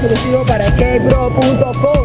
Exclusivo para skybro.com